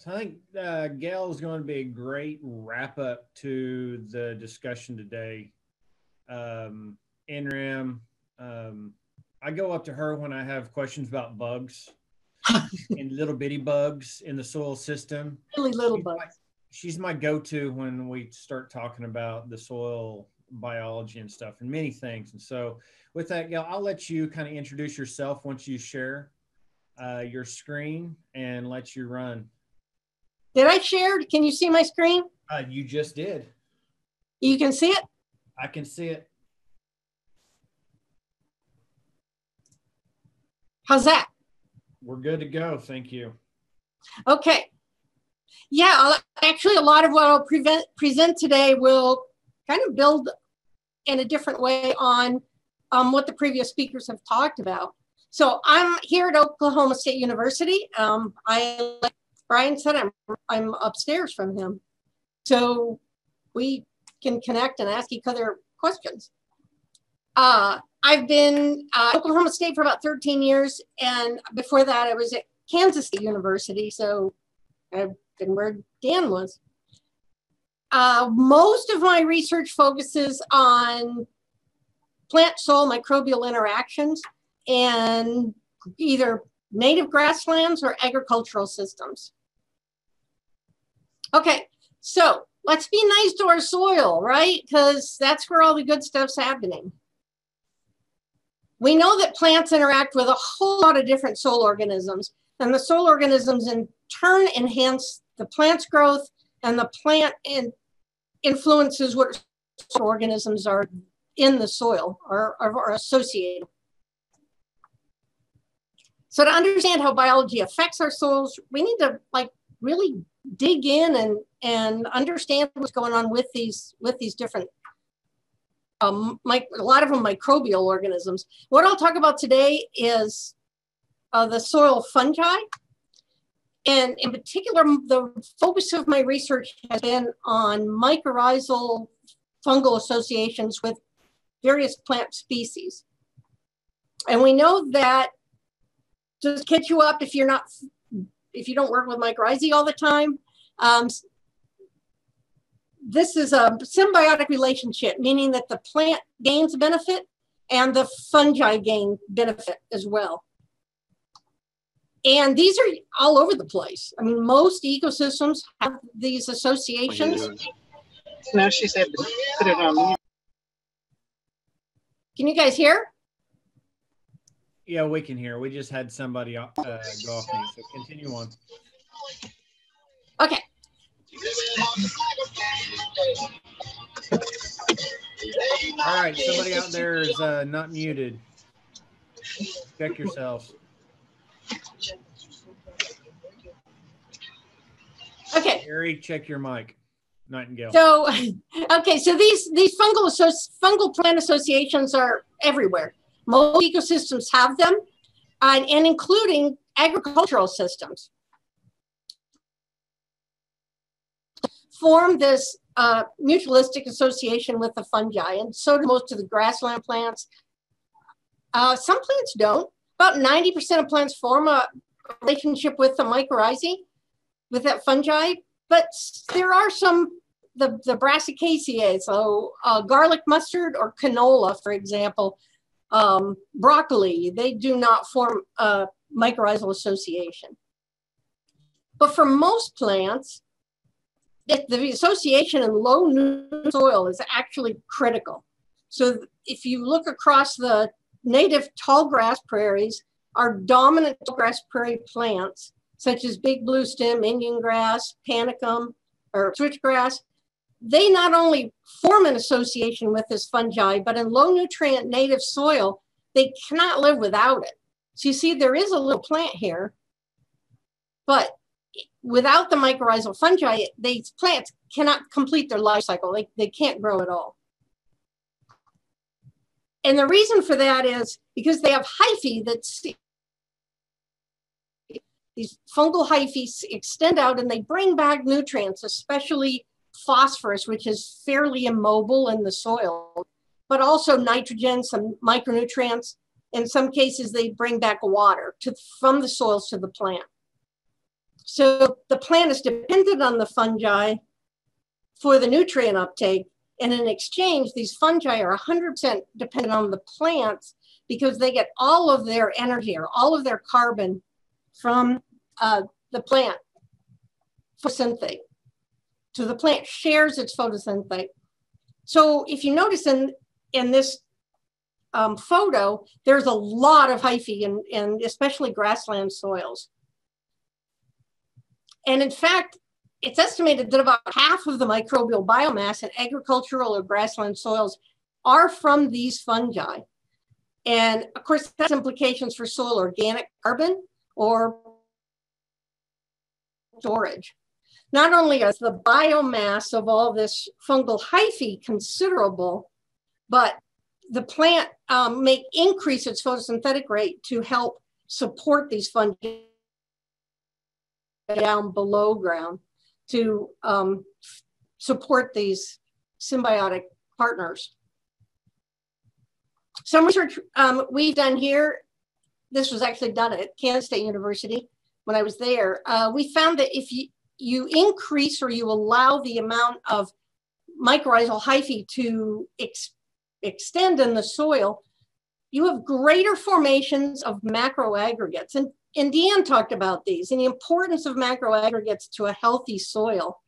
So I think uh, Gail is going to be a great wrap up to the discussion today. Um, NREM, um, I go up to her when I have questions about bugs and little bitty bugs in the soil system. Really little She's my- bugs. She's my go-to when we start talking about the soil biology and stuff and many things. And so with that, Gail, I'll let you kind of introduce yourself once you share uh, your screen and let you run. Did I share? Can you see my screen? Uh, you just did. You can see it? I can see it. How's that? We're good to go. Thank you. Okay. Yeah, actually, a lot of what I'll prevent, present today will kind of build in a different way on um, what the previous speakers have talked about. So I'm here at Oklahoma State University. Um, I, like Brian said, I'm, I'm upstairs from him. So we can connect and ask each other questions. Uh, I've been uh, Oklahoma State for about 13 years. And before that, I was at Kansas State University. So I've been where Dan was. Uh, most of my research focuses on plant soil microbial interactions and either native grasslands or agricultural systems. Okay, so let's be nice to our soil, right? Because that's where all the good stuff's happening. We know that plants interact with a whole lot of different soil organisms, and the soil organisms in turn enhance the plant's growth, and the plant in, influences what organisms are in the soil or are associated. So to understand how biology affects our soils, we need to like really dig in and and understand what's going on with these with these different um, my, a lot of them microbial organisms. What I'll talk about today is uh, the soil fungi. And in particular, the focus of my research has been on mycorrhizal fungal associations with various plant species. And we know that just catch you up if you're not, if you don't work with mycorrhizae all the time. Um, this is a symbiotic relationship, meaning that the plant gains benefit and the fungi gain benefit as well. And these are all over the place. I mean, most ecosystems have these associations. No, she said put it on. Can you guys hear? Yeah, we can hear. We just had somebody uh, go off mute. So continue on. Okay. All right, somebody out there is uh, not muted. Check yourselves. Okay. Harry, check your mic. Nightingale. So, okay, so these these fungal associ- fungal plant associations are everywhere. Most ecosystems have them, and, and including agricultural systems. Form this uh, mutualistic association with the fungi, and so do most of the grassland plants. Uh, some plants don't. About 90% of plants form a relationship with the mycorrhizae, with that fungi, but there are some the, the brassicaceae, so uh, garlic mustard or canola, for example, um, broccoli, they do not form a mycorrhizal association. But for most plants, it, the association in low nutrient soil is actually critical. So if you look across the native tall grass prairies, our dominant grass prairie plants, such as big blue stem, Indian grass, panicum, or switchgrass, they not only form an association with this fungi, but in low nutrient native soil, they cannot live without it. So you see, there is a little plant here, but without the mycorrhizal fungi, these plants cannot complete their life cycle. They, they can't grow at all. And the reason for that is because they have hyphae that these fungal hyphae extend out and they bring back nutrients, especially phosphorus, which is fairly immobile in the soil, but also nitrogen, some micronutrients. In some cases, they bring back water to, from the soils to the plant. So the plant is dependent on the fungi for the nutrient uptake. And in exchange, these fungi are 100% dependent on the plants because they get all of their energy or all of their carbon from uh, the plant photosynthate. So the plant shares its photosynthate. So if you notice in, in this um, photo, there's a lot of hyphae and in, in especially grassland soils. And in fact, it's estimated that about half of the microbial biomass in agricultural or grassland soils are from these fungi. And of course, that's implications for soil organic carbon or storage. Not only is the biomass of all this fungal hyphae considerable, but the plant um, may increase its photosynthetic rate to help support these fungi down below ground to um, support these symbiotic partners. Some research um, we've done here, this was actually done at Kansas State University when I was there. Uh, we found that if you, you increase or you allow the amount of mycorrhizal hyphae to ex extend in the soil, you have greater formations of macroaggregates. And, and Deanne talked about these and the importance of macroaggregates to a healthy soil.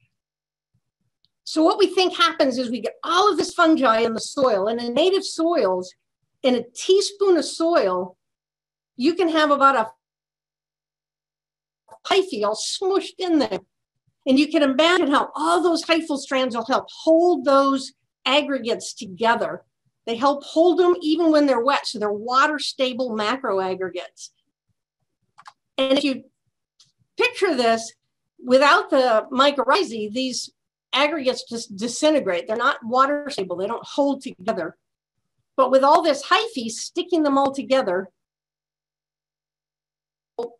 So what we think happens is we get all of this fungi in the soil and in native soils, in a teaspoon of soil, you can have about a hyphae all smushed in there. And you can imagine how all those hyphal strands will help hold those aggregates together. They help hold them even when they're wet. So they're water stable macro aggregates. And if you picture this without the mycorrhizae, these aggregates just disintegrate. They're not water stable, they don't hold together. But with all this hyphae sticking them all together,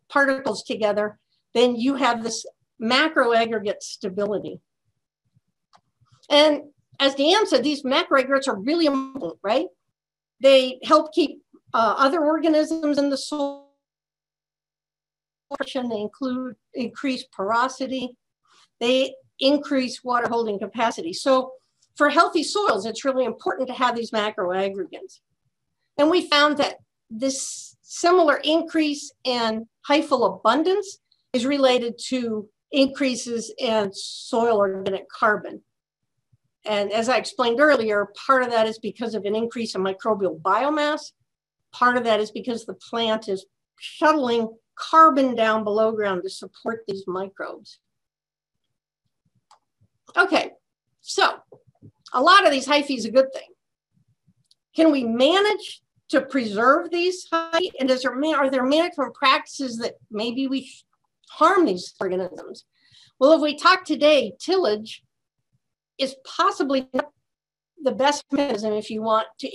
particles together, then you have this macro aggregate stability. And as Deanne said, these macro aggregates are really important, right? They help keep uh, other organisms in the soil. They include increased porosity. They increase water holding capacity. So for healthy soils, it's really important to have these macro aggregates. And we found that this similar increase in hyphal abundance is related to increases in soil organic carbon. And as I explained earlier, part of that is because of an increase in microbial biomass. Part of that is because the plant is shuttling carbon down below ground to support these microbes. Okay, so a lot of these hyphae is a good thing. Can we manage to preserve these hyphae? And is there, are there management practices that maybe we harm these organisms? Well, if we talk today, tillage is possibly the best mechanism if you want to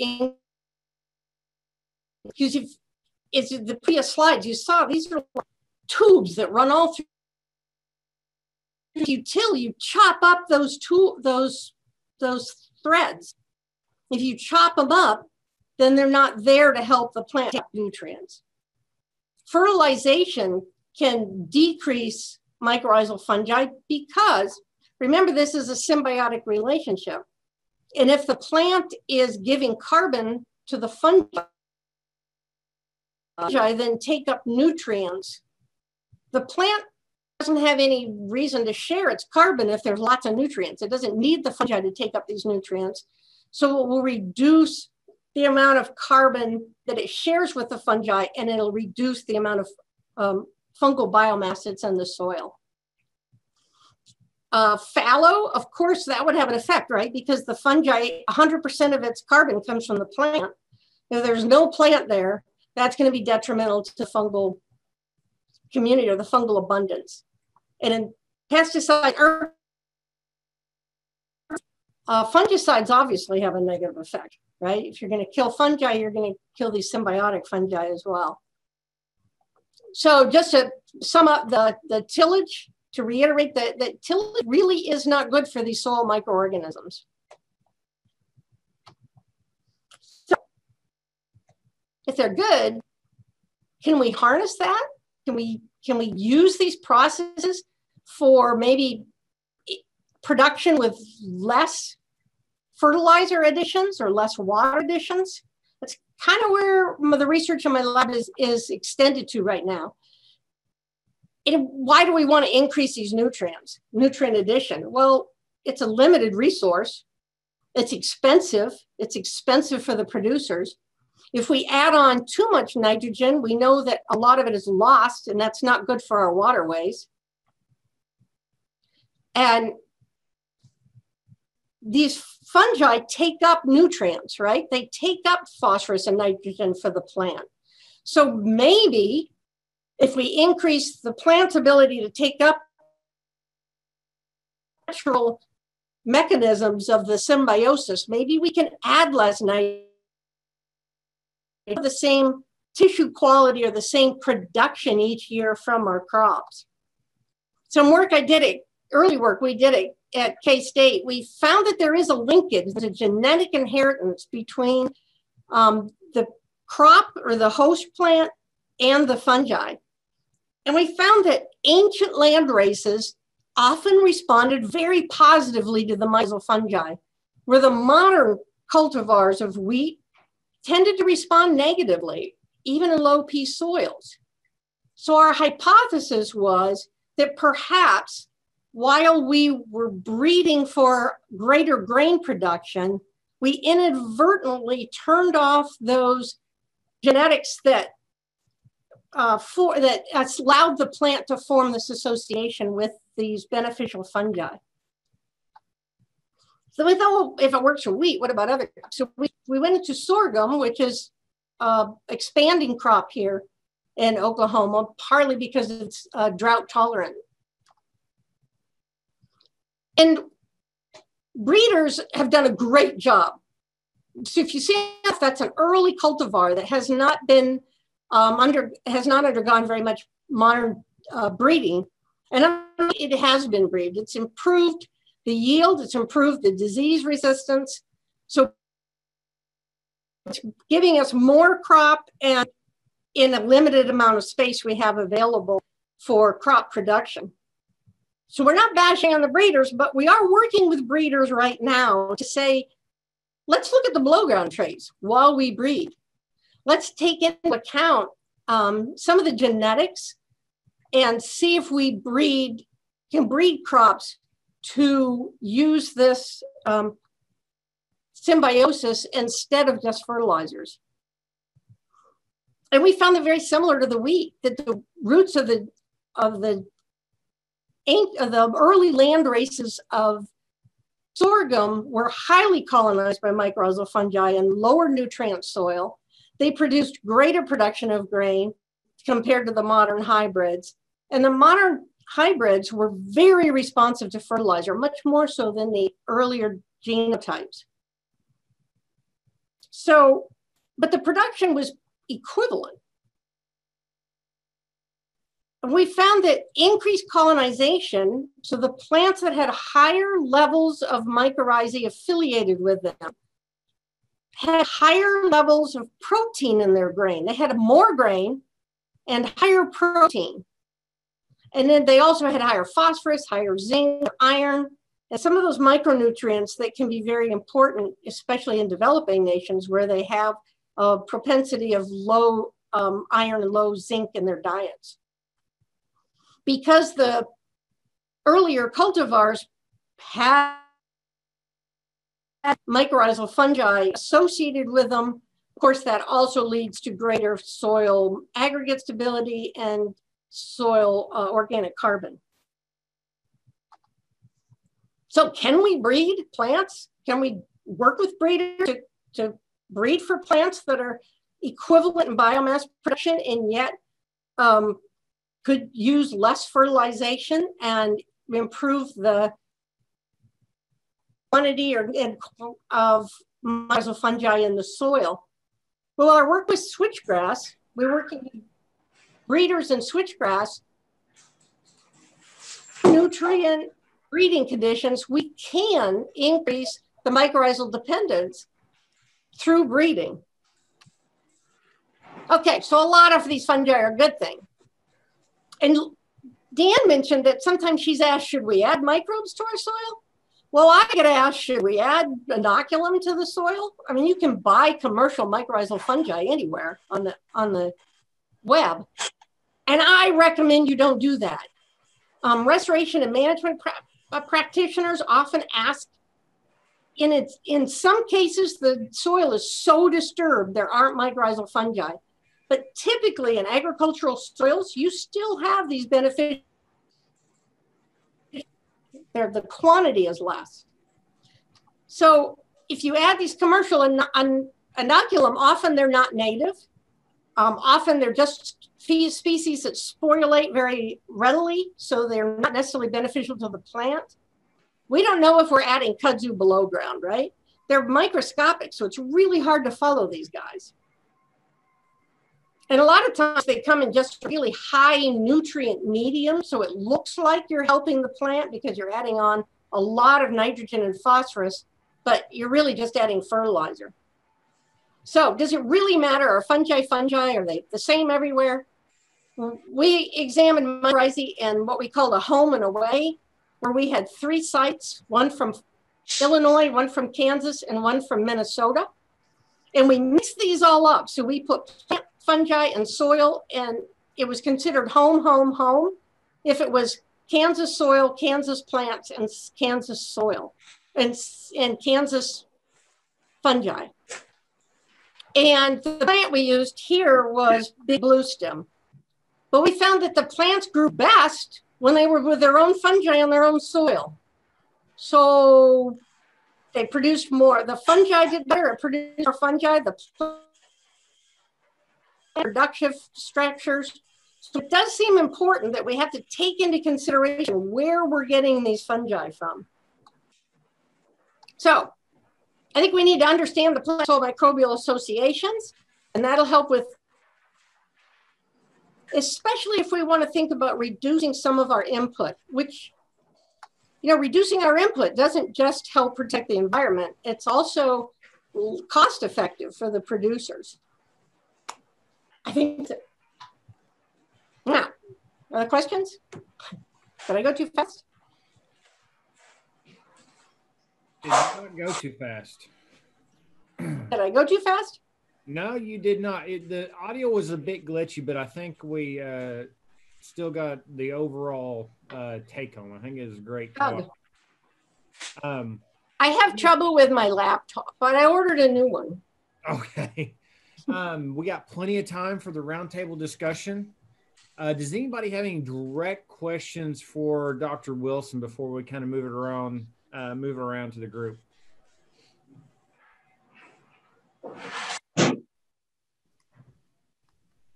because if it's the previous slides you saw these are tubes that run all through. If you till you chop up those two those those threads. If you chop them up then they're not there to help the plant nutrients. Fertilization can decrease mycorrhizal fungi because remember this is a symbiotic relationship. And if the plant is giving carbon to the fungi, then take up nutrients. The plant doesn't have any reason to share its carbon if there's lots of nutrients. It doesn't need the fungi to take up these nutrients. So it will reduce the amount of carbon that it shares with the fungi and it'll reduce the amount of um, fungal biomass that's in the soil. Uh, fallow, of course, that would have an effect, right? Because the fungi, 100% of its carbon comes from the plant. If there's no plant there, that's going to be detrimental to fungal community or the fungal abundance. And in pesticide, uh, fungicides obviously have a negative effect, right? If you're going to kill fungi, you're going to kill these symbiotic fungi as well. So just to sum up the, the tillage, to reiterate that, that tillage really is not good for these soil microorganisms. So if they're good, can we harness that? Can we can we use these processes for maybe production with less fertilizer additions or less water additions? Kind of where the research in my lab is, is extended to right now. And why do we want to increase these nutrients, nutrient addition? Well, it's a limited resource. It's expensive. It's expensive for the producers. If we add on too much nitrogen, we know that a lot of it is lost, and that's not good for our waterways. And these fungi take up nutrients, right? They take up phosphorus and nitrogen for the plant. So maybe if we increase the plant's ability to take up natural mechanisms of the symbiosis, maybe we can add less nitrogen, the same tissue quality or the same production each year from our crops. Some work I did it, early work we did it at K-State, we found that there is a linkage, a genetic inheritance between um, the crop or the host plant and the fungi. And we found that ancient land races often responded very positively to the mycorrhizal fungi, where the modern cultivars of wheat tended to respond negatively, even in low P soils. So our hypothesis was that perhaps while we were breeding for greater grain production, we inadvertently turned off those genetics that uh, for that allowed the plant to form this association with these beneficial fungi. So we thought, well, if it works for wheat, what about other crops? So we, we went into sorghum, which is uh, expanding crop here in Oklahoma, partly because it's uh, drought tolerant. And breeders have done a great job. So if you see that's an early cultivar that has not been um, under has not undergone very much modern uh, breeding, and it has been breeded. It's improved the yield, it's improved the disease resistance. So it's giving us more crop and in a limited amount of space we have available for crop production. So we're not bashing on the breeders, but we are working with breeders right now to say, let's look at the below ground traits while we breed. Let's take into account um, some of the genetics and see if we breed can breed crops to use this um, symbiosis instead of just fertilizers. And we found it very similar to the wheat, that the roots of the of the Uh, the early land races of sorghum were highly colonized by mycorrhizal fungi and lower nutrient soil. They produced greater production of grain compared to the modern hybrids. And the modern hybrids were very responsive to fertilizer, much more so than the earlier genotypes. So, but the production was equivalent we found that increased colonization, so the plants that had higher levels of mycorrhizae affiliated with them, had higher levels of protein in their grain. They had more grain and higher protein. And then they also had higher phosphorus, higher zinc, iron, and some of those micronutrients that can be very important, especially in developing nations where they have a propensity of low um, iron and low zinc in their diets because the earlier cultivars had mycorrhizal fungi associated with them. Of course, that also leads to greater soil aggregate stability and soil uh, organic carbon. So can we breed plants? Can we work with breeders to, to breed for plants that are equivalent in biomass production and yet um, could use less fertilization and improve the quantity or, of fungi in the soil. Well, our work with switchgrass, we're working with breeders in switchgrass, nutrient breeding conditions, we can increase the mycorrhizal dependence through breeding. Okay, so a lot of these fungi are a good thing. And Dan mentioned that sometimes she's asked, should we add microbes to our soil? Well, I get asked, should we add inoculum to the soil? I mean, you can buy commercial mycorrhizal fungi anywhere on the on the web, and I recommend you don't do that. Um, restoration and management pra uh, practitioners often ask. In its in some cases, the soil is so disturbed there aren't mycorrhizal fungi, but typically in agricultural soils, you still have these there the quantity is less. So if you add these commercial in, inoculum, often they're not native. Um, often they're just species that sporulate very readily, so they're not necessarily beneficial to the plant. We don't know if we're adding kudzu below ground, right? They're microscopic, so it's really hard to follow these guys. And a lot of times they come in just really high nutrient medium. So it looks like you're helping the plant because you're adding on a lot of nitrogen and phosphorus, but you're really just adding fertilizer. So does it really matter? Are fungi fungi? Are they the same everywhere? We examined mycorrhizae in what we called a home and away, where we had three sites, one from Illinois, one from Kansas, and one from Minnesota. And we mixed these all up. So we put plant fungi and soil, and it was considered home, home, home. If it was Kansas soil, Kansas plants, and Kansas soil, and, and Kansas fungi. And the plant we used here was big blue stem. But we found that the plants grew best when they were with their own fungi on their own soil. So they produced more. The fungi did better. It produced more fungi. The productive structures. So it does seem important that we have to take into consideration where we're getting these fungi from. So I think we need to understand the plant soil microbial associations, and that'll help with, especially if we want to think about reducing some of our input, which, you know, reducing our input doesn't just help protect the environment, it's also cost effective for the producers. I think that, now, other questions? Did I go too fast? Did not go too fast. Did I go too fast? No, you did not. It, the audio was a bit glitchy, but I think we uh, still got the overall uh, take on. I think it was a great talk. Um, I have trouble with my laptop, but I ordered a new one. Okay. Um, we got plenty of time for the roundtable discussion. Uh, does anybody have any direct questions for Dr. Wilson before we kind of move it around, uh, move around to the group?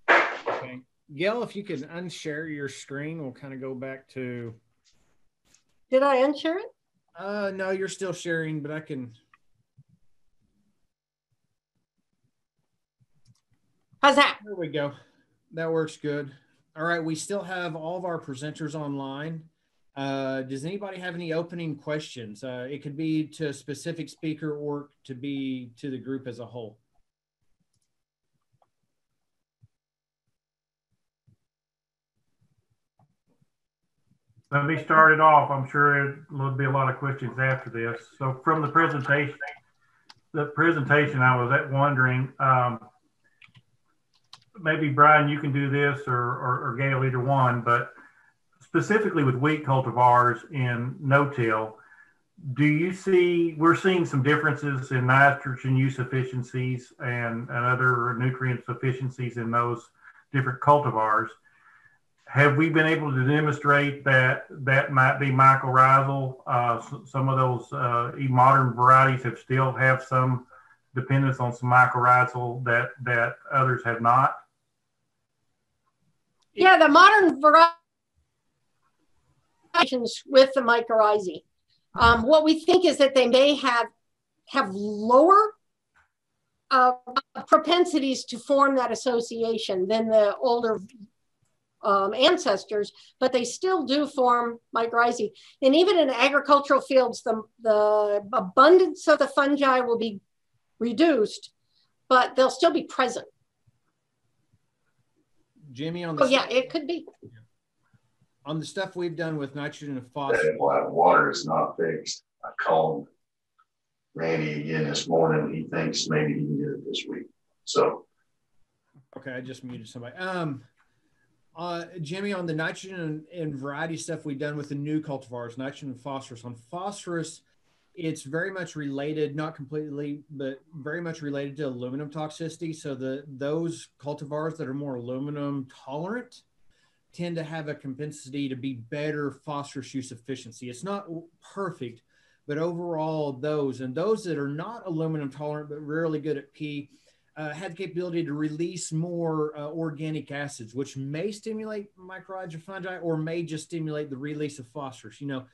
Okay, Gail, if you can unshare your screen, we'll kind of go back to. Did I unshare it? Uh, no, you're still sharing, but I can. How's that? There we go. That works good. All right, we still have all of our presenters online. Uh, does anybody have any opening questions? Uh, it could be to a specific speaker or to be to the group as a whole. Let me start it off. I'm sure there'll be a lot of questions after this. So from the presentation, the presentation, I was at wondering, um, maybe Brian, you can do this or, or, or Gail, either one, but specifically with wheat cultivars in no-till, do you see, we're seeing some differences in nitrogen use efficiencies and, and other nutrient efficiencies in those different cultivars. Have we been able to demonstrate that that might be mycorrhizal? Uh, some of those uh, modern varieties have still have some dependence on some mycorrhizal that that others have not? Yeah, the modern varieties with the mycorrhizae. Um, what we think is that they may have have lower uh, propensities to form that association than the older um, ancestors, but they still do form mycorrhizae. And even in agricultural fields, the, the abundance of the fungi will be reduced, but they'll still be present. Jimmy on the. Oh yeah, it could be. on the stuff we've done with nitrogen and phosphorus. That black water is not fixed. I called Randy again this morning. He thinks maybe he can get it this week. So. Okay, I just muted somebody. Um, uh, Jimmy, on the nitrogen and, and, variety stuff we've done with the new cultivars, nitrogen and phosphorus. On phosphorus, it's very much related, not completely, but very much related to aluminum toxicity. So the those cultivars that are more aluminum tolerant tend to have a compensity to be better phosphorus use efficiency. It's not perfect, but overall those and those that are not aluminum tolerant but really good at P uh, had the capability to release more uh, organic acids, which may stimulate mycorrhiza fungi or may just stimulate the release of phosphorus. You know,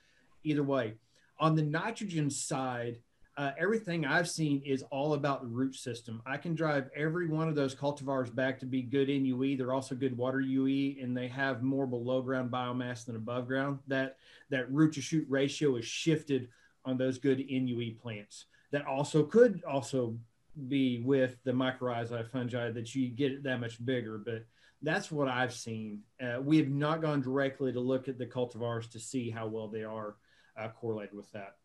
either way. On the nitrogen side, uh, everything I've seen is all about the root system. I can drive every one of those cultivars back to be good NUE. They're also good water UE, and they have more below ground biomass than above ground. That that root to shoot ratio is shifted on those good NUE plants. That also could also be with the mycorrhizae fungi that you get that much bigger, but that's what I've seen. Uh, we have not gone directly to look at the cultivars to see how well they are uh, correlated with that.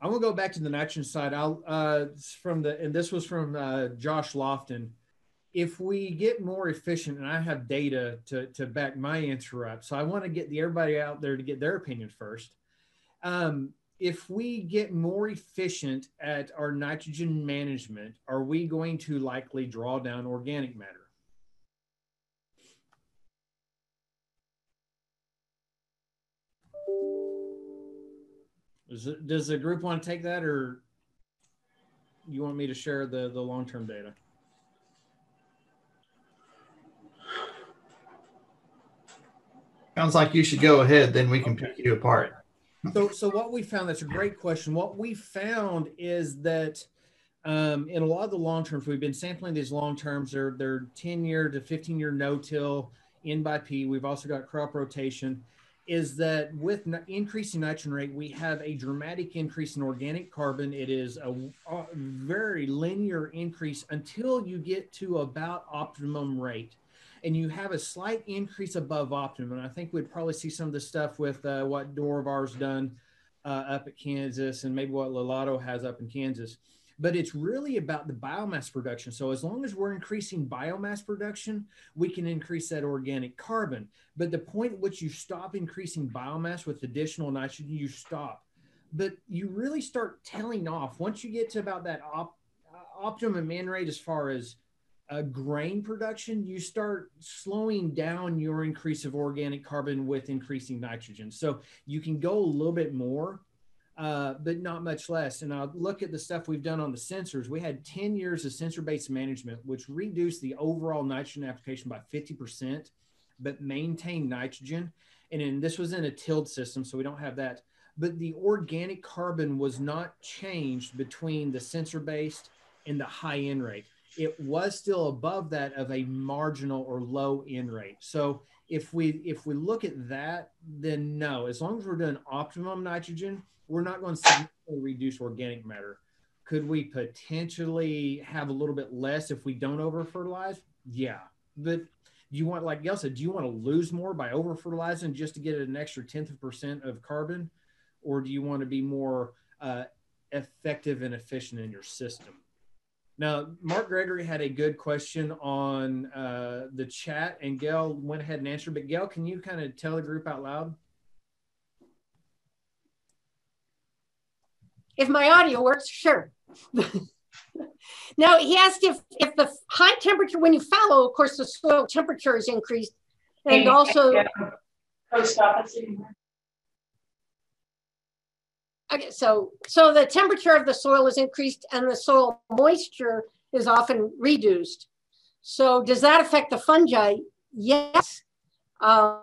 I want to go back to the nitrogen side. I'll uh, from the and this was from uh, Josh Lofton. If we get more efficient, and I have data to to back my answer up, so I want to get the everybody out there to get their opinion first. Um, if we get more efficient at our nitrogen management, are we going to likely draw down organic matter? Does, it, does the group want to take that or you want me to share the, the long-term data? Sounds like you should go ahead, then we can okay. pick you apart. So, so what we found, that's a great question. What we found is that um, in a lot of the long terms, we've been sampling these long terms. They're, they're 10 year to 15 year no till in by P. We've also got crop rotation is that with increasing nitrogen rate, we have a dramatic increase in organic carbon. It is a, a, very linear increase until you get to about optimum rate. And you have a slight increase above optimum. And I think we'd probably see some of the stuff with uh, what Dorivar's done uh, up at Kansas and maybe what Lollato has up in Kansas but it's really about the biomass production. So as long as we're increasing biomass production, we can increase that organic carbon. But the point at which you stop increasing biomass with additional nitrogen, you stop. But you really start telling off once you get to about that op, uh, optimum man rate as far as uh, grain production, you start slowing down your increase of organic carbon with increasing nitrogen. So you can go a little bit more uh, but not much less. And I'll look at the stuff we've done on the sensors. We had 10 years of sensor based management, which reduced the overall nitrogen application by 50%, but maintained nitrogen. And then this was in a tilled system, so we don't have that. But the organic carbon was not changed between the sensor based and the high N rate. It was still above that of a marginal or low N rate. So if we if we look at that, then no, as long as we're doing optimum nitrogen, we're not going to significantly reduce organic matter. Could we potentially have a little bit less if we don't over fertilize? Yeah. But do you want, like Gail said, do you want to lose more by over fertilizing just to get an extra tenth of percent of carbon? Or do you want to be more uh, effective and efficient in your system? Now, Mark Gregory had a good question on uh, the chat, and Gail went ahead and answered. But Gail, can you kind of tell the group out loud? If my audio works, sure. now he asked if if the high temperature when you fallow, of course, the soil temperature is increased, and also. Okay, so so the temperature of the soil is increased, and the soil moisture is often reduced. So does that affect the fungi? Yes. Um,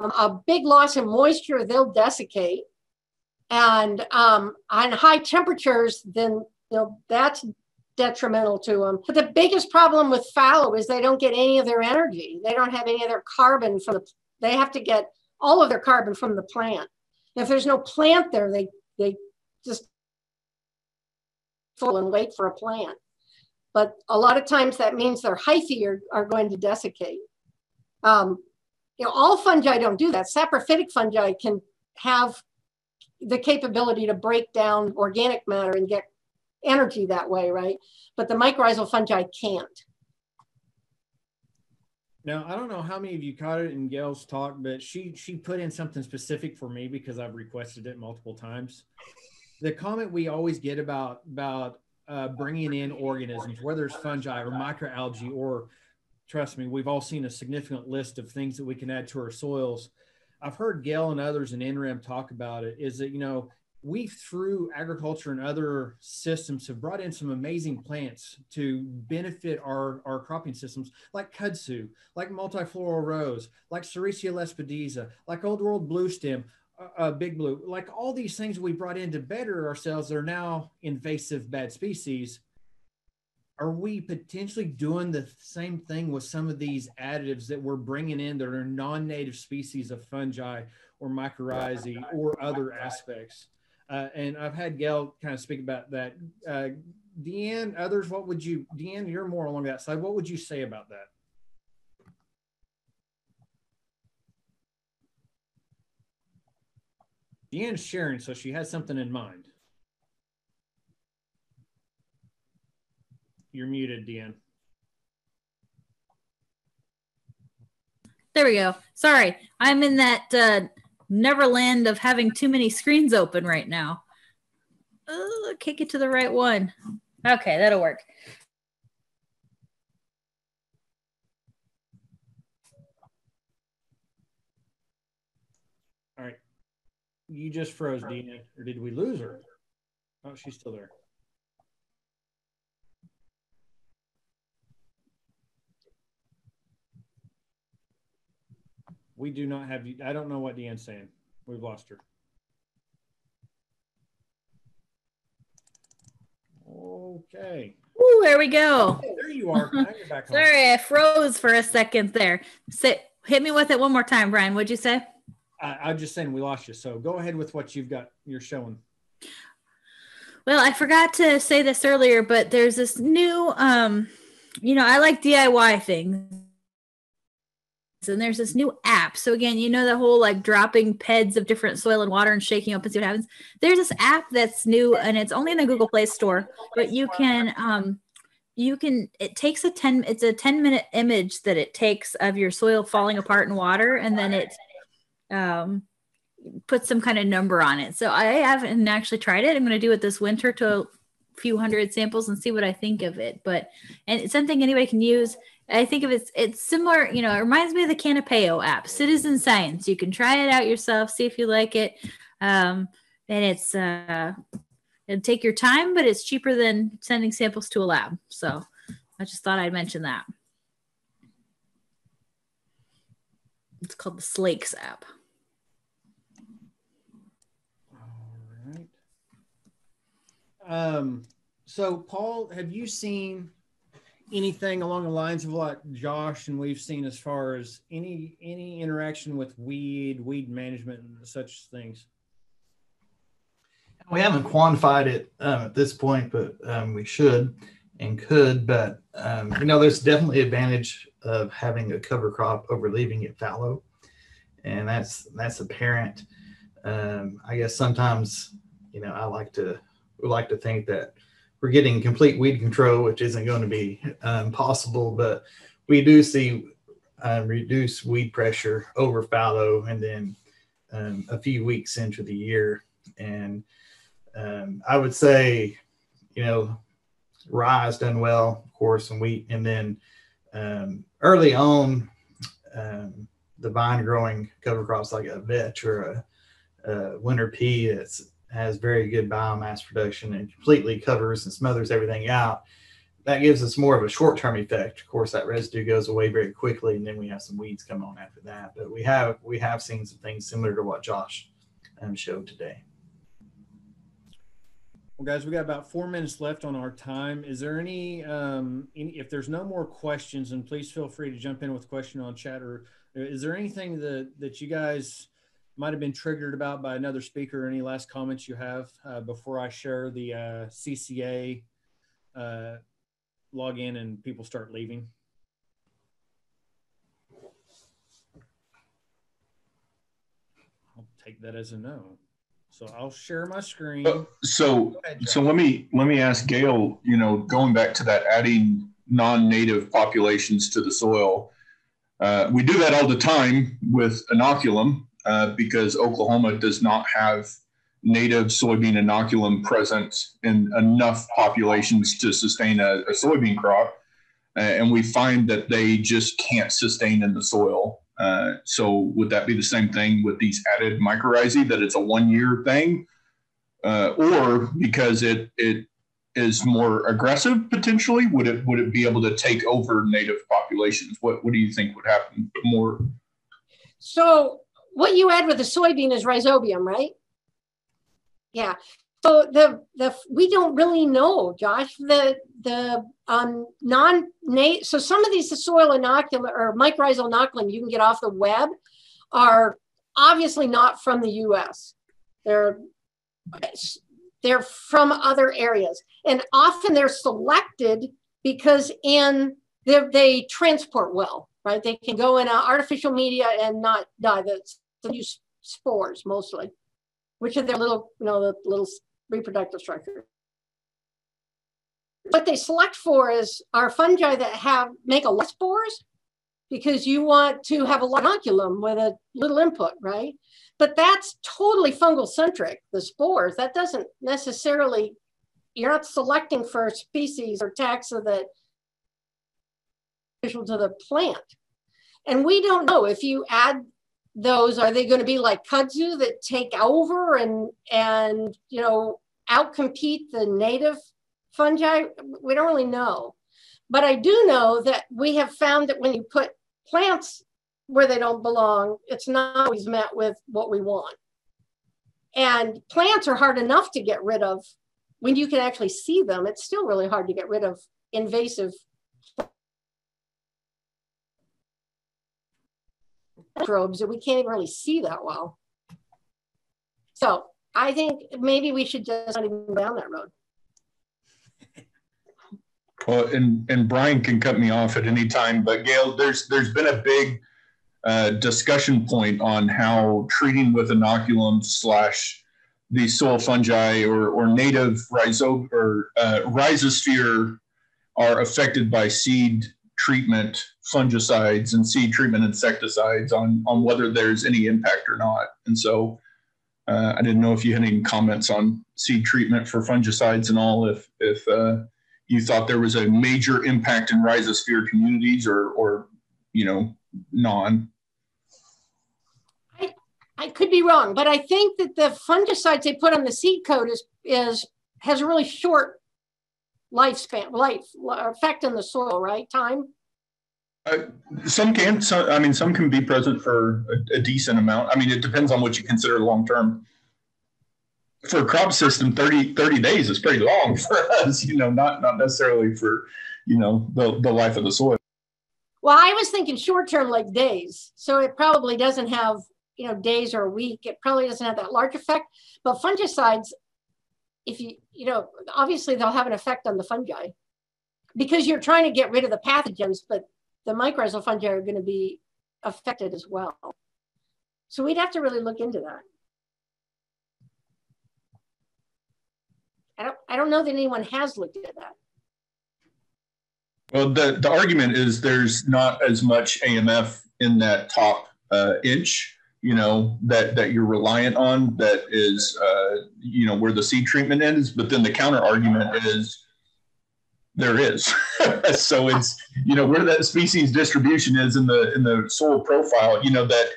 a big loss in moisture, they'll desiccate and um, on high temperatures, then you know that's detrimental to them. But the biggest problem with fallow is they don't get any of their energy. They don't have any of their carbon from the. They have to get all of their carbon from the plant. If there's no plant there, they they just full and wait for a plant. But a lot of times that means their hyphae are, are going to desiccate. Um, you know, all fungi don't do that. Saprophytic fungi can have the capability to break down organic matter and get energy that way, right? But the mycorrhizal fungi can't. Now I don't know how many of you caught it in Gail's talk, but she she put in something specific for me because I've requested it multiple times. The comment we always get about about uh, bringing in organisms, whether it's fungi or microalgae, or trust me, we've all seen a significant list of things that we can add to our soils. I've heard Gail and others in NREM talk about it. Is that you know we through agriculture and other systems have brought in some amazing plants to benefit our, our cropping systems like kudzu like multifloral rose like sericea lespedeza like old world blue stem uh, uh, big blue like all these things we brought in to better ourselves that are now invasive bad species are we potentially doing the same thing with some of these additives that we're bringing in that are non-native species of fungi or mycorrhizae or other aspects uh, and I've had Gail kind of speak about that. Uh, Deanne, others, what would you, Deanne, you're more along that side. What would you say about that? Deanne's sharing, so she has something in mind. You're muted, Deanne. There we go. Sorry, I'm in that uh, neverland of having too many screens open right now. Oh, can't get to the right one. Okay, that'll work. All right. You just froze, Deanna, or did we lose her? Oh, she's still there. We do not have you. I don't know what Deanne's saying. We've lost her. Okay. Ooh, there we go. There you are. Now you're back on. Sorry, I froze for a second there. Say, hit me with it one more time, Brian. What'd you say? I, I'm just saying we lost you. So go ahead with what you've got. You're showing. Well, I forgot to say this earlier, but there's this new, um, you know, I like DIY things. And there's this new app. So again, you know the whole like dropping peds of different soil and water and shaking up and see what happens. There's this app that's new and it's only in the Google Play Store, but you can um you can it takes a 10 it's a 10 minute image that it takes of your soil falling apart in water and then it um put some kind of number on it. So I haven't actually tried it. I'm going to do it this winter to a few hundred samples and see what I think of it. But and it's something anybody can use. I think of it's it's similar, you know, it reminds me of the Canopeo app, Citizen Science. You can try it out yourself, see if you like it. Um, and it's uh it'll take your time, but it's cheaper than sending samples to a lab. So I just thought I'd mention that. It's called the Slakes app. All right. Um, so Paul, have you seen anything along the lines of what Josh and we've seen as far as any any interaction with weed, weed management, and such things? We haven't quantified it um, at this point, but um, we should and could. But um, you know, there's definitely advantage of having a cover crop over leaving it fallow, and that's that's apparent. Um, I guess sometimes, you know, I like to like to think that we're getting complete weed control, which isn't going to be um, possible, but we do see um, reduced weed pressure over fallow, and then um, a few weeks into the year, and um, I would say, you know, rye's done well, of course, and wheat, and then um, early on, um, the vine growing cover crops like a vetch or a, a winter pea that's has very good biomass production and completely covers and smothers everything out. That gives us more of a short-term effect. Of course, that residue goes away very quickly, and then we have some weeds come on after that. But we have we have seen some things similar to what Josh um, showed today. Well, guys, we got about four minutes left on our time. Is there any, um, any, if there's no more questions, and please feel free to jump in with a question on chat, or is there anything that that you guys might have been triggered about by another speaker. Any last comments you have uh, before I share the uh, CCA uh, login and people start leaving? I'll take that as a no. So I'll share my screen. Uh, so ahead, so let me let me ask Gail. You know, going back to that adding non-native populations to the soil. Uh, we do that all the time with inoculum, uh, because Oklahoma does not have native soybean inoculum present in enough populations to sustain a, a soybean crop. Uh, and we find that they just can't sustain in the soil. Uh, so would that be the same thing with these added mycorrhizae, that it's a one-year thing? uh, or because it it is more aggressive potentially would it would it be able to take over native populations what what do you think would happen more So what you add with the soybean is rhizobium, right? Yeah. So the the we don't really know, Josh. The the um non nate so some of these soil inoculum or mycorrhizal inoculum you can get off the web are obviously not from the US. They're they're from other areas. And often they're selected because in they, transport well, right? They can go in artificial media and not die. They use spores mostly, which are their little, you know, the little reproductive structure. What they select for is are fungi that have make a lot of spores because you want to have a lot of inoculum with a little input, right? But that's totally fungal centric, the spores. That doesn't necessarily, you're not selecting for species or taxa that to the plant. And we don't know if you add those, are they going to be like kudzu that take over and and you know outcompete the native fungi? We don't really know. But I do know that we have found that when you put plants where they don't belong, it's not always met with what we want. And plants are hard enough to get rid of when you can actually see them. It's still really hard to get rid of invasive microbes that we can't even really see that well. So I think maybe we should just not even go down that road. well and and brian can cut me off at any time but gail there's there's been a big uh, discussion point on how treating with inoculum slash the soil fungi or, or native rhizo or uh, rhizosphere are affected by seed treatment fungicides and seed treatment insecticides on on whether there's any impact or not. And so uh, i didn't know if you had any comments on seed treatment for fungicides and all if if uh, you thought there was a major impact in rhizosphere communities or or you know non. I could be wrong, but I think that the fungicides they put on the seed coat is is has a really short lifespan, life effect on the soil, right? Time. Uh, some can some, i mean some can be present for a, a decent amount i mean it depends on what you consider long term for a crop system 30 30 days is pretty long for us you know not not necessarily for you know the, the life of the soil Well, I was thinking short term, like days. So it probably doesn't have you know days or a week. It probably doesn't have that large effect. But fungicides, if you you know, obviously they'll have an effect on the fungi because you're trying to get rid of the pathogens, but the mycorrhizal fungi are going to be affected as well. So we'd have to really look into that. I don't I don't know that anyone has looked at that. Well, the, the argument is there's not as much AMF in that top uh, inch, you know, that, that you're reliant on that is, uh, you know, where the seed treatment is. But then the counter argument is there is. so it's, you know, where that species distribution is in the, in the soil profile, you know, that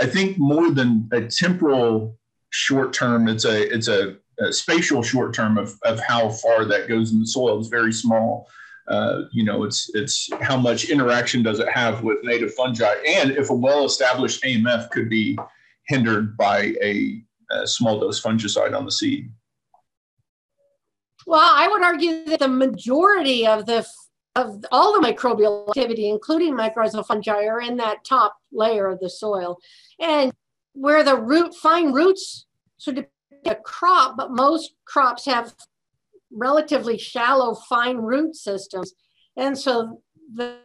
I think more than a temporal short term, it's a, it's a, a spatial short term of, of how far that goes in the soil is very small uh, you know, it's it's how much interaction does it have with native fungi, and if a well-established AMF could be hindered by a, a small dose fungicide on the seed. Well, I would argue that the majority of the of all the microbial activity, including mycorrhizal fungi, are in that top layer of the soil, and where the root fine roots. So, a crop, but most crops have relatively shallow, fine root systems. And so the,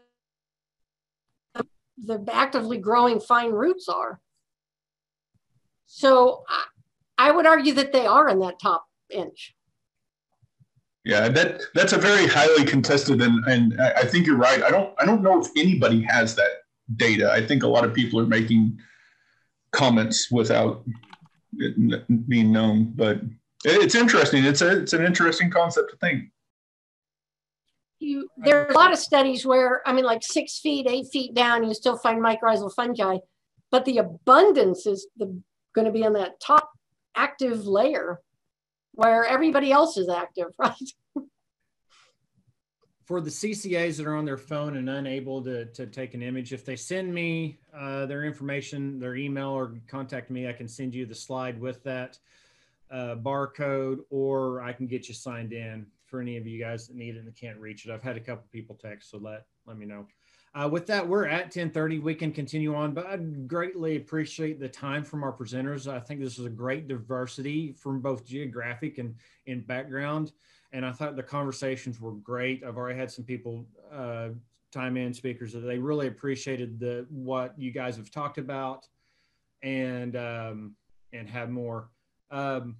the actively growing fine roots are. So I, I would argue that they are in that top inch. Yeah, that that's a very highly contested, and and I think you're right. I don't I don't know if anybody has that data. I think a lot of people are making comments without it being known, but it's interesting. It's a it's an interesting concept to think. You, there are a lot of studies where, I mean, like six feet, eight feet down, you still find mycorrhizal fungi, but the abundance is going to be on that top active layer where everybody else is active, right? for the CCAs that are on their phone and unable to, to take an image, if they send me uh, their information, their email, or contact me, I can send you the slide with that uh, barcode, or I can get you signed in for any of you guys that need it and can't reach it. I've had a couple people text, so let let me know. Uh, with that, we're at 10:30. We can continue on, but I'd greatly appreciate the time from our presenters. I think this is a great diversity from both geographic and in background and I thought the conversations were great. I've already had some people uh, time in speakers that they really appreciated the what you guys have talked about, and um, and have more. Um,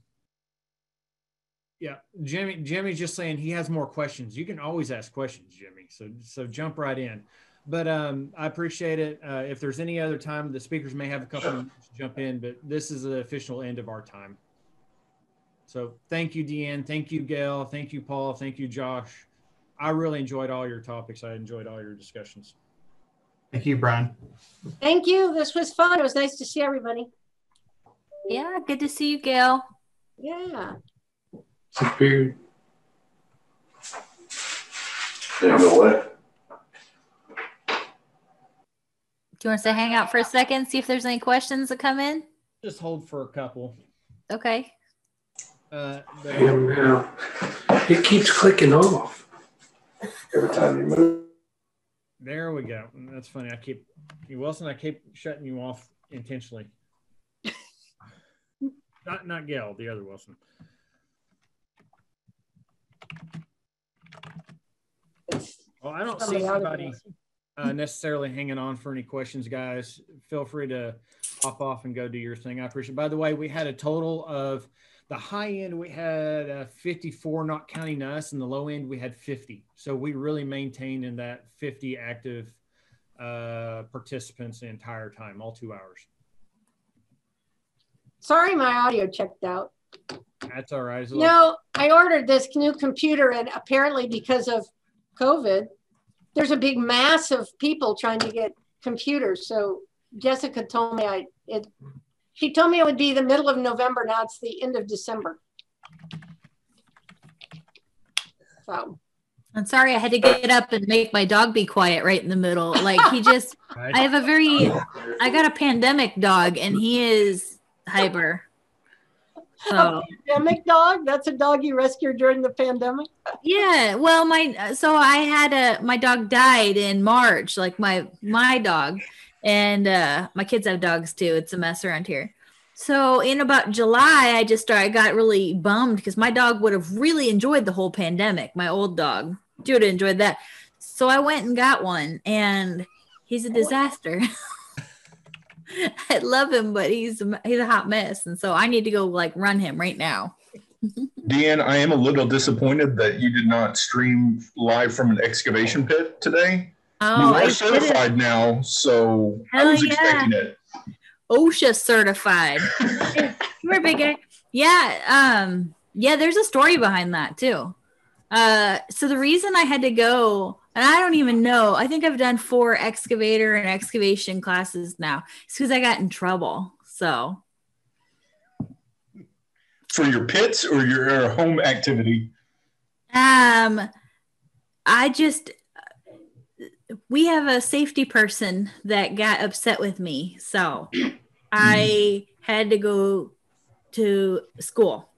yeah, Jimmy. Jimmy's just saying he has more questions. You can always ask questions, Jimmy. So so jump right in. But um, I appreciate it. Uh, if there's any other time, the speakers may have a couple minutes to jump in, but this is the official end of our time. So thank you, Deanne. Thank you, Gail. Thank you, Paul. Thank you, Josh. I really enjoyed all your topics. I enjoyed all your discussions. Thank you, Brian. Thank you. This was fun. It was nice to see everybody. Yeah, good to see you, Gail. Yeah. Disappeared. Didn't go away. Do you want us to hang out for a second, see if there's any questions that come in? Just hold for a couple. Okay. Uh, but- Damn now. It keeps clicking off. Every time you move. There we go. That's funny. I keep Wilson. I keep shutting you off intentionally. Not not Gail, the other Wilson. Well, I don't see Somebody out of anybody uh, necessarily hanging on for any questions, guys. Feel free to hop off and go do your thing. I appreciate. It. By the way, we had a total of the high end. We had uh, 54, not counting us, and the low end we had 50. So we really maintained in that 50 active uh, participants the entire time, all two hours. Sorry, my audio checked out. That's all right. It's a little- know, I ordered this new computer, and apparently because of COVID, there's a big mass of people trying to get computers. So Jessica told me I it. She told me it would be the middle of November. Now it's the end of December. So I'm sorry I had to get up and make my dog be quiet right in the middle. Like he just I have a very I got a pandemic dog and he is hyper. So pandemic dog. That's a dog you rescued during the pandemic. yeah, well my so I had a my dog died in March, like my my dog. And uh my kids have dogs too. It's a mess around here. So in about July, I just started, I got really bummed because my dog would have really enjoyed the whole pandemic. My old dog, she would have enjoyed that. So I went and got one, and he's a disaster. I love him, but he's a, he's a hot mess, and so I need to go like run him right now. Deanne, I am a little disappointed that you did not stream live from an excavation pit today. Oh, you are certified now, so I was yeah. expecting it. OSHA certified. We're big guy. Yeah. Um, yeah, there's a story behind that too. Uh, so the reason I had to go, and I don't even know, I think I've done four excavator and excavation classes now. It's because I got in trouble. So For your pits or your home activity? um I just we have a safety person that got upset with me. So I had to go to school.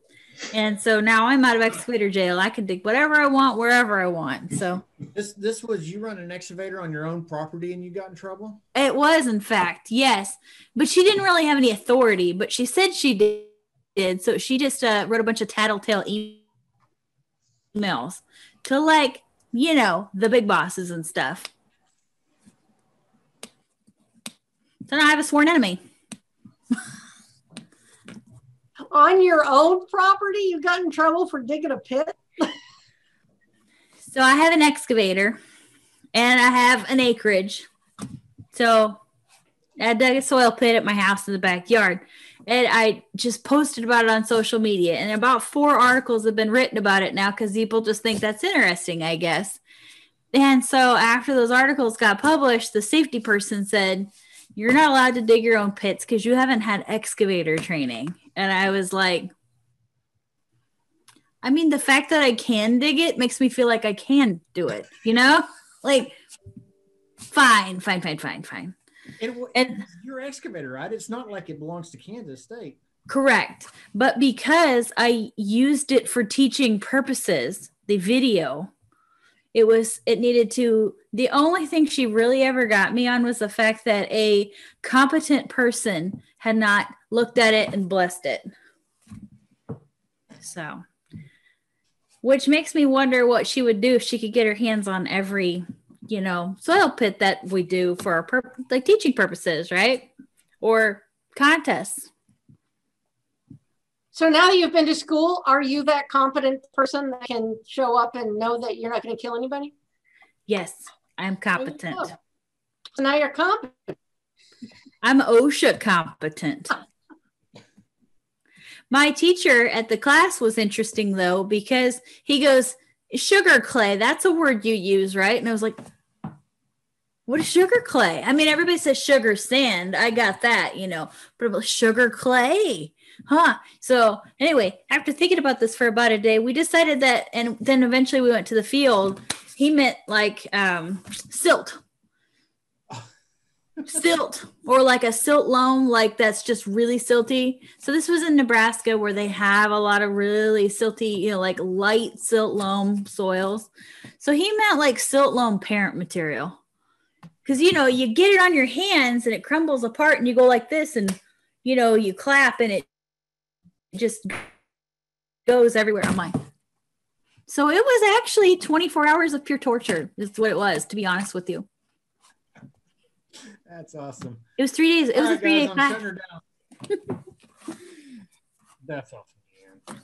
And so now I'm out of excavator jail. I can dig whatever I want wherever I want. So This this was you run an excavator on your own property and you got in trouble. it was, in fact, yes. But she didn't really have any authority, but she said she did. So she just uh, wrote a bunch of tattletale emails to, like, you know, the big bosses and stuff. So now I have a sworn enemy. On your own property, you got in trouble for digging a pit? So I have an excavator and I have an acreage. So I dug a soil pit at my house in the backyard. And I just posted about it on social media. And about four articles have been written about it now because people just think that's interesting, I guess. And so after those articles got published, the safety person said, You're not allowed to dig your own pits because you haven't had excavator training. And I was like, I mean, the fact that I can dig it makes me feel like I can do it, you know? Like, fine, fine, fine, fine, fine. And, And- your excavator, right? It's not like it belongs to Kansas State. Correct. But because I used it for teaching purposes, the video, it was, it needed to, the only thing she really ever got me on was the fact that a competent person had not looked at it and blessed it. So, which makes me wonder what she would do if she could get her hands on every, you know, soil pit that we do for our pur- like teaching purposes, right? Or contests. So now that you've been to school, are you that competent person that can show up and know that you're not going to kill anybody? Yes, I'm competent. So now you're competent. I'm OSHA competent. My teacher at the class was interesting though because he goes, "Sugar clay, that's a word you use, right?" And I was like, "What is sugar clay?" I mean, everybody says sugar sand. I got that, you know, but sugar clay, huh? So anyway, after thinking about this for about a day, we decided that, and then eventually we went to the field. He meant like um, silt silt or like a silt loam like that's just really silty so this was in nebraska where they have a lot of really silty you know like light silt loam soils so he meant like silt loam parent material because you know you get it on your hands and it crumbles apart and you go like this and you know you clap and it just goes everywhere i'm like so it was actually 24 hours of pure torture is what it was to be honest with you That's awesome. it was three days it was All a right, three day guys, I'm class shutting her down. That's awesome.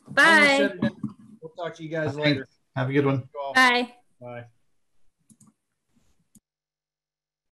I'm bye shut it down. We'll talk to you guys Okay. later. Have a good one. Bye Bye.